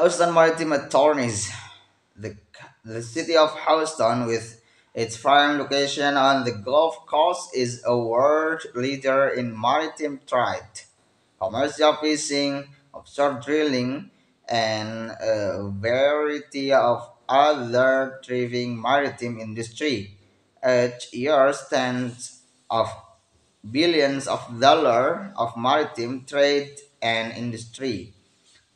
Houston Maritime Attorneys, the, the city of Houston, with its prime location on the Gulf Coast, is a world leader in maritime trade, commercial fishing, offshore drilling, and a variety of other thriving maritime industry. Each year stands of billions of dollars of maritime trade and industry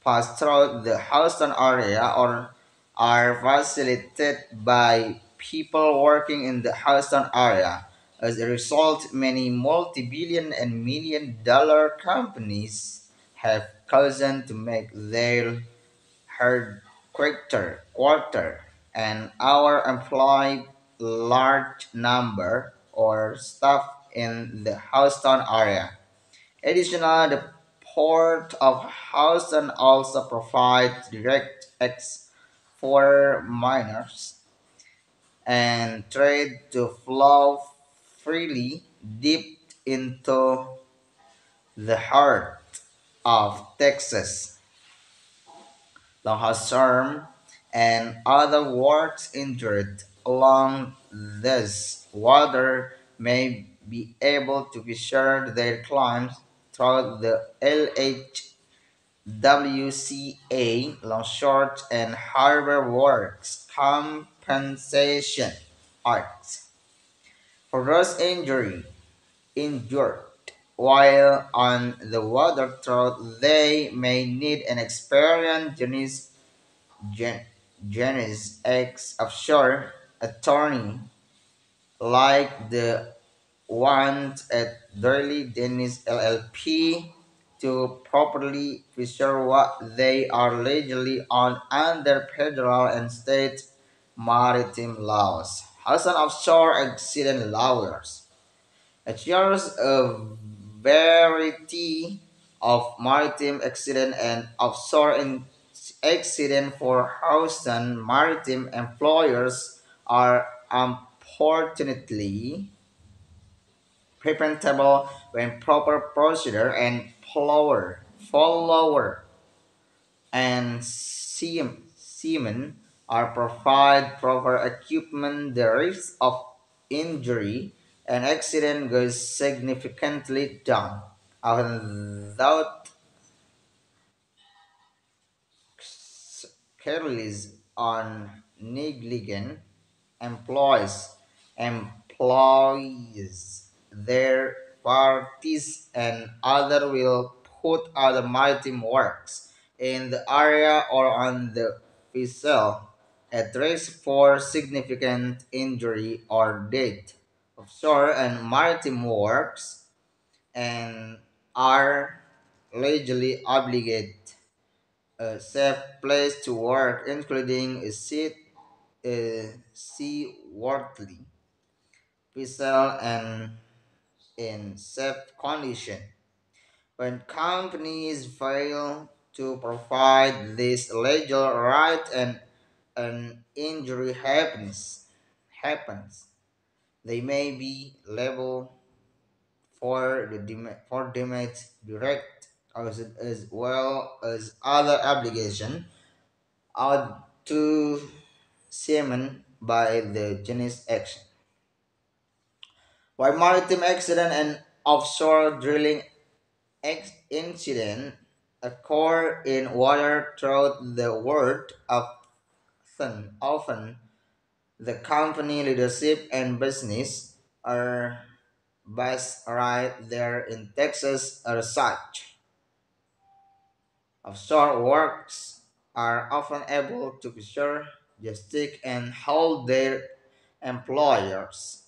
pass through the Houston area or are facilitated by people working in the Houston area. As a result, many multi-billion and million-dollar companies have chosen to make their headquarters quarter and our employ large number or staff in the Houston area. Additionally, the Port of Houston also provides direct access for miners and trade to flow freely deep into the heart of Texas. Long and other works injured along this water may be able to be shared their claims through the LHWCA Longshore and Harbor Works Compensation Act for those injury, injured while on the water through. They may need an experienced Genesis, Gen, Jones Act offshore attorney like the ones at Doyle Dennis LLP to properly preserve what they are legally on under federal and state maritime laws. As offshore accident lawyers, it shares a variety of maritime accident and offshore accident for Houston maritime employers are unfortunately preventable when proper procedure and follower, follower and seam, seamen are provide proper equipment, the risk of injury and accident goes significantly down. Without careless on negligent employees employees their parties and other will put other maritime works in the area or on the vessel at risk for significant injury or death. Offshore and maritime works and are legally obligated a safe place to work, including a seat, a seaworthy vessel and in safe condition. When companies fail to provide this legal right and an injury happens, happens, they may be liable for the for damage direct as, as well as other obligation out to seamen by the Jones Act. While maritime accident and offshore drilling incident occur in water throughout the world, often, often the company leadership and business are based right there in Texas as such. Offshore works are often able to preserve, justice, and hold their employers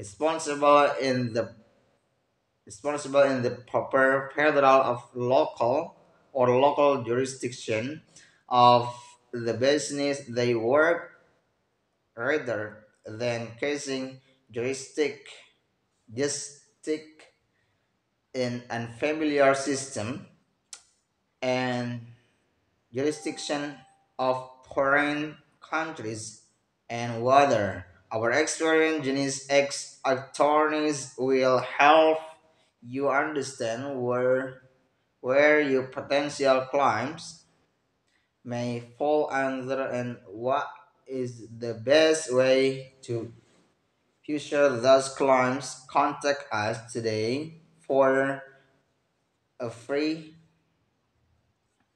responsible in the responsible in the proper federal of local or local jurisdiction of the business they work rather than casing juristic juristic in unfamiliar system and jurisdiction of foreign countries and whether our experienced Jones Act attorneys will help you understand where where your potential claims may fall under and what is the best way to future those claims. contact us today for a free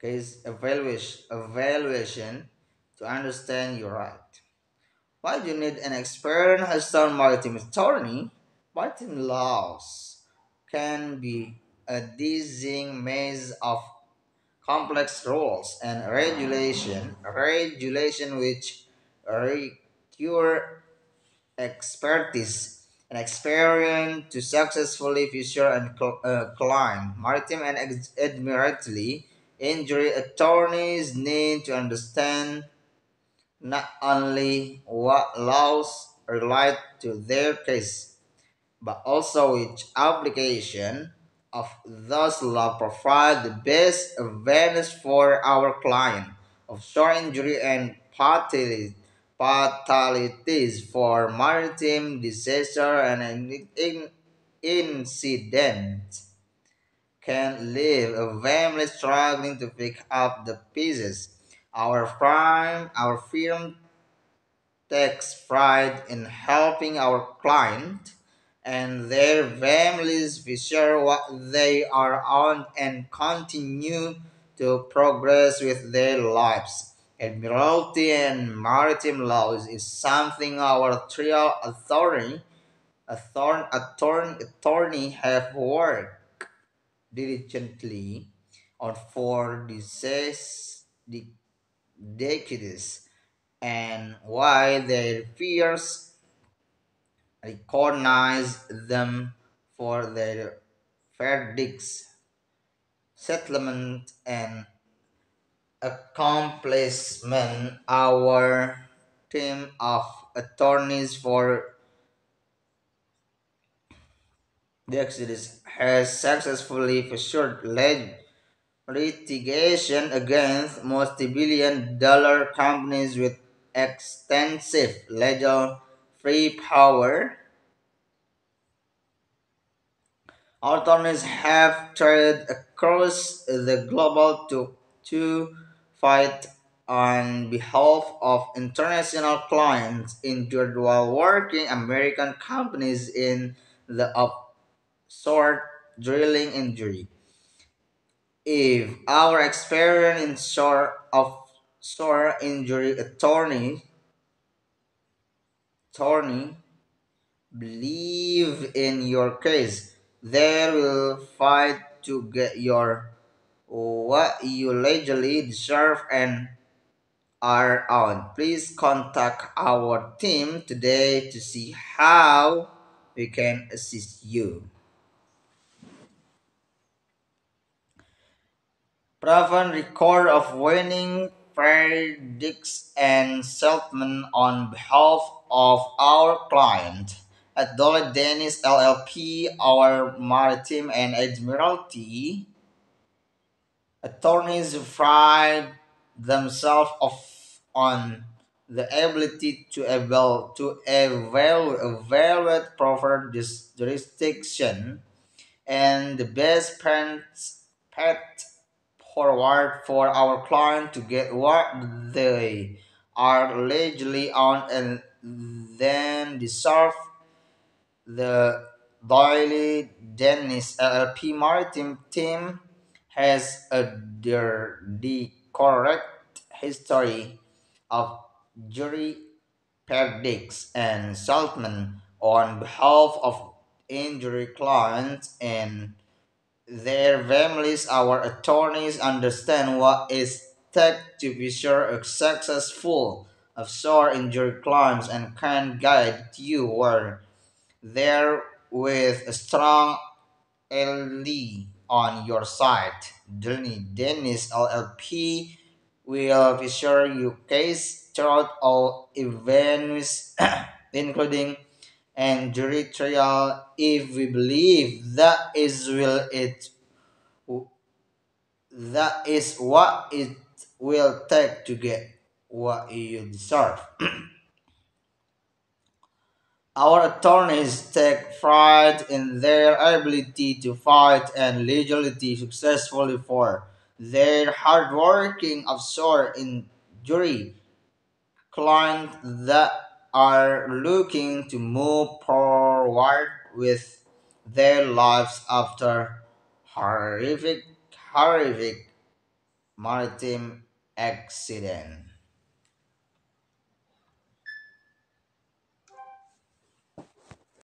case evaluation, evaluation to understand your right. Why do you need an experienced maritime attorney? Maritime laws can be a dizzying maze of complex rules and regulation, regulation which require expertise and experience to successfully fisher and cl- uh, climb. Maritime and ex- admiralty injury attorneys need to understand not only what laws relate to their case, but also which application of those laws provide the best awareness for our client of shore injury and fatali- fatalities for maritime disaster and in, in- incident can leave a family struggling to pick up the pieces. Our firm, our firm takes pride in helping our client and their families sure what they are on and continue to progress with their lives. Admiralty and maritime laws is something our trial authority, author- attorney, attorney have worked diligently on for decades, decades and why their peers recognize them for their verdicts, settlement, and accomplishment. Our team of attorneys for Exodus has successfully pursued leg- litigation against multi-billion dollar companies with extensive legal free power Attorneys have tried across the globe to, to fight on behalf of international clients injured while working American companies in the offshore drilling industry. If our experience in of offshore injury attorney, attorney believe in your case. They will fight to get your what you legally deserve and are on. Please contact our team today to see how we can assist you. Proven record of winning verdicts and settlement on behalf of our client. At Doyle Dennis LLP, our maritime and admiralty attorneys pride themselves of, on the ability to eval, to eval, evaluate proper jurisdiction and the best path forward for our client to get what they are legally on and then deserve the Doyle Dennis LLP Maritime team has a the correct history of jury verdicts and settlement on behalf of injured clients and their families, our attorneys understand what is take to be sure a successful offshore injury claims and can guide you where there with a strong LD on your side. Dennis LLP will be sure you case throughout all events, including and jury trial if we believe that is will it that is what it will take to get what you deserve. Our attorneys take pride in their ability to fight and legally successfully for Their hard hardworking offshore injury client that are looking to move forward with their lives after horrific, horrific maritime accident.